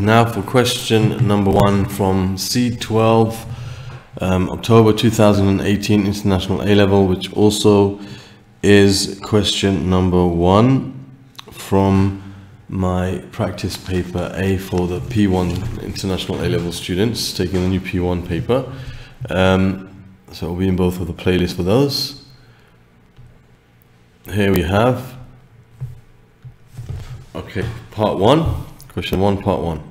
Now for question number one from C12, um, October 2018 International A-Level, which also is question number one from my practice paper A for the P1 International A-Level students taking the new P1 paper. Um, so we'll be in both of the playlists for those. Here we have, okay, part one, question one, part one.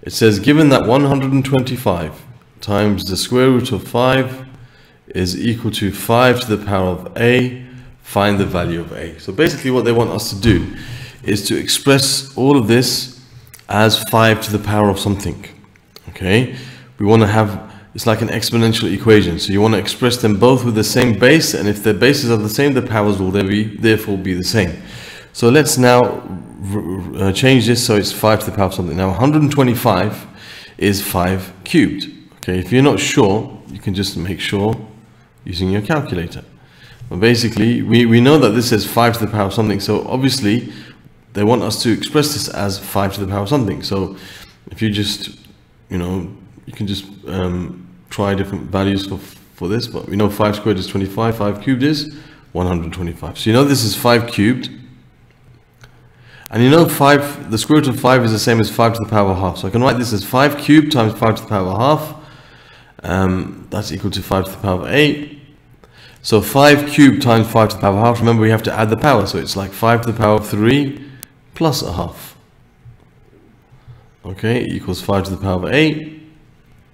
It says, given that 125 times the square root of 5 is equal to 5 to the power of a, find the value of a. So basically what they want us to do is to express all of this as 5 to the power of something. Okay? We want to have, it's like an exponential equation. So you want to express them both with the same base, and if their bases are the same, the powers will there be, therefore be the same. So let's now uh, change this so it's 5 to the power of something. Now 125 is 5 cubed. Okay, if you're not sure, you can just make sure using your calculator. But basically, we, we know that this says 5 to the power of something, so obviously they want us to express this as 5 to the power of something. So if you just, you know, you can just um, try different values for, for this, but we know 5 squared is 25, 5 cubed is 125. So you know this is 5 cubed, and you know 5, the square root of 5 is the same as 5 to the power of half. So I can write this as 5 cubed times 5 to the power of half. Um, that's equal to 5 to the power of 8. So 5 cubed times 5 to the power of half. Remember, we have to add the power. So it's like 5 to the power of 3 plus a half. Okay, equals 5 to the power of 8.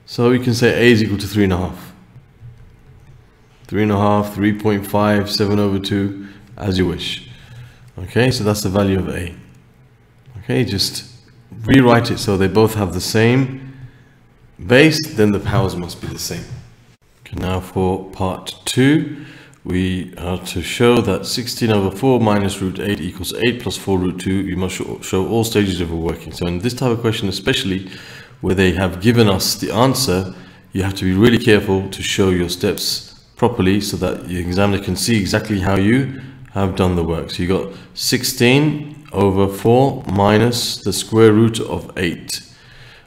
So we can say a is equal to 3.5. 3.5, 3.5, 7 over 2, as you wish. Okay, so that's the value of a. Okay, just rewrite it so they both have the same base, then the powers must be the same. Okay, now for part 2, we are to show that 16 over 4 minus root 8 equals 8 plus 4 root 2. You must show all stages of a working. So in this type of question, especially where they have given us the answer, you have to be really careful to show your steps properly so that the examiner can see exactly how you have done the work. So you got 16 over 4 minus the square root of 8.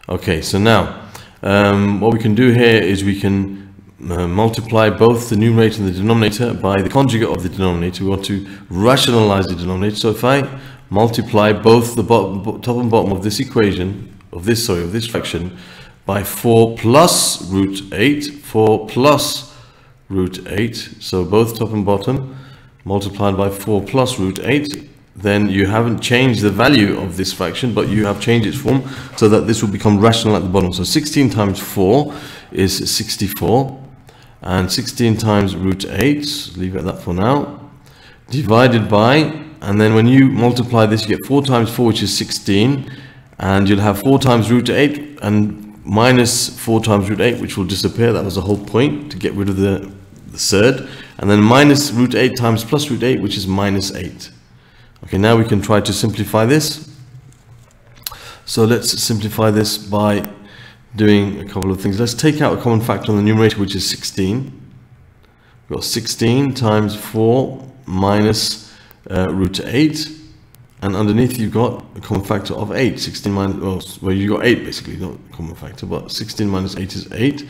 Okay, so now um, what we can do here is we can uh, multiply both the numerator and the denominator by the conjugate of the denominator. We want to rationalize the denominator. So if I multiply both the top and bottom of this equation, of this, sorry, of this fraction, by 4 plus root 8, 4 plus root 8, so both top and bottom, multiplied by 4 plus root 8, then you haven't changed the value of this fraction, but you have changed its form so that this will become rational at the bottom. So 16 times 4 is 64, and 16 times root 8, leave it at that for now, divided by, and then when you multiply this, you get 4 times 4, which is 16, and you'll have 4 times root 8, and minus 4 times root 8, which will disappear. That was the whole point, to get rid of the, the surd. And then minus root 8 times plus root 8, which is minus 8. Okay, now we can try to simplify this. So let's simplify this by doing a couple of things. Let's take out a common factor on the numerator, which is 16. We've got 16 times 4 minus uh, root 8. And underneath you've got a common factor of 8. 16 minus, well, well you got 8 basically, not common factor, but 16 minus 8 is 8.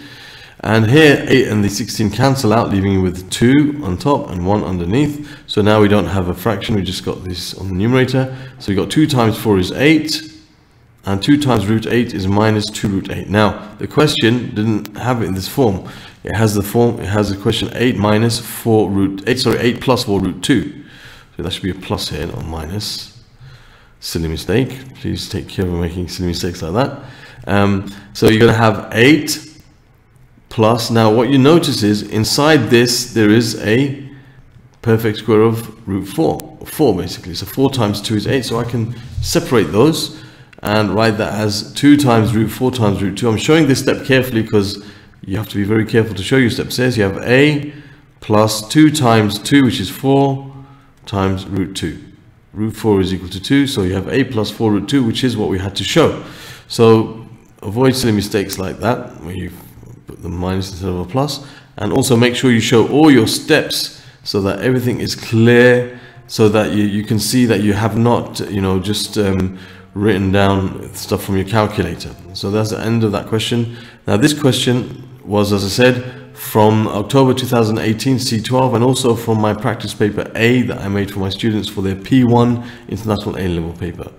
And here 8 and the 16 cancel out, leaving you with 2 on top and 1 underneath. So now we don't have a fraction, we just got this on the numerator. So we got 2 times 4 is 8 and 2 times root 8 is minus 2 root 8. Now, the question didn't have it in this form. It has the form, it has the question 8 minus 4 root 8, sorry, 8 plus 4 root 2. So that should be a plus here, not minus. Silly mistake. Please take care of making silly mistakes like that. Um, so you're going to have 8 plus, now what you notice is inside this there is a perfect square of root 4, 4 basically. So 4 times 2 is 8, so I can separate those and write that as 2 times root 4 times root 2. I'm showing this step carefully because you have to be very careful to show your step. Says you have a plus 2 times 2, which is 4, times root 2. Root 4 is equal to 2, so you have a plus 4 root 2, which is what we had to show. So avoid silly mistakes like that, where you the minus instead of a plus. And also make sure you show all your steps so that everything is clear, so that you, you can see that you have not, you know, just... Um, written down stuff from your calculator. So that's the end of that question. Now this question was, as I said, from October 2018 C12 and also from my practice paper A that I made for my students for their P1 International A-level paper.